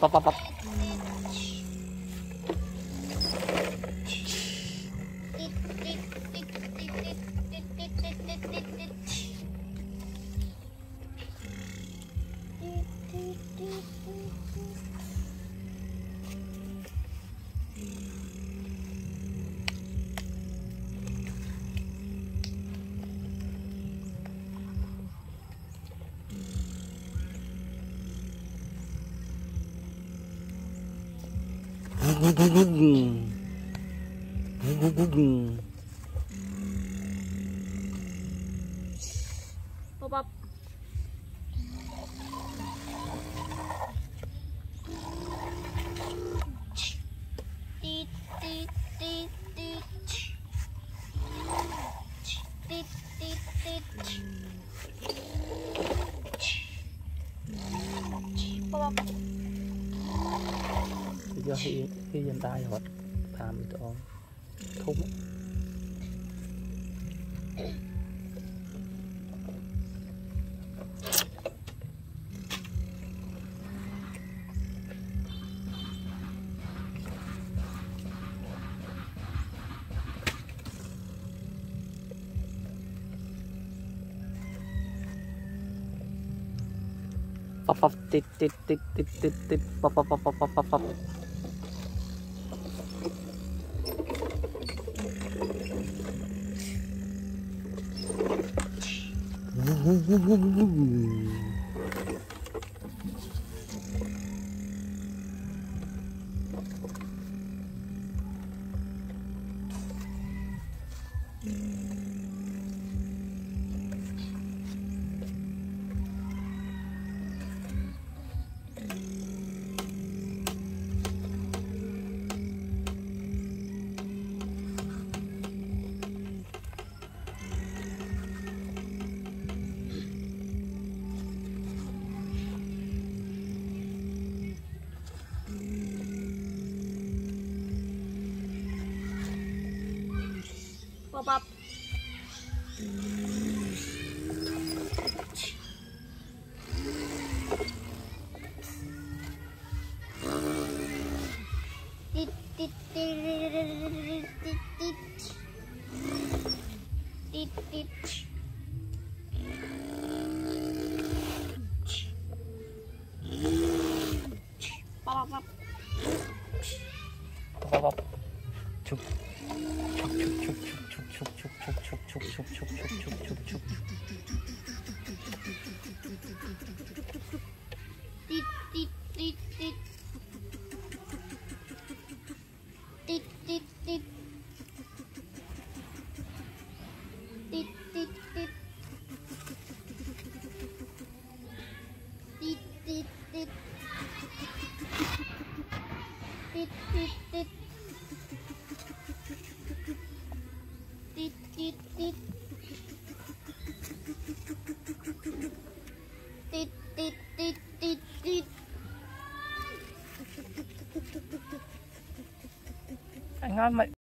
パパパ。ッ Поп-поп. Поп-поп. យកហ៊ីហ៊ីយន្តហើយរត់តាមវីដេអូធំป๊อปป๊อปติดติดติดติดติดติดป๊อปป๊อปป๊อปป๊อปป๊อป Uhum. babam. Baba. Baba. Çok 띠띠띠 Hang on, my...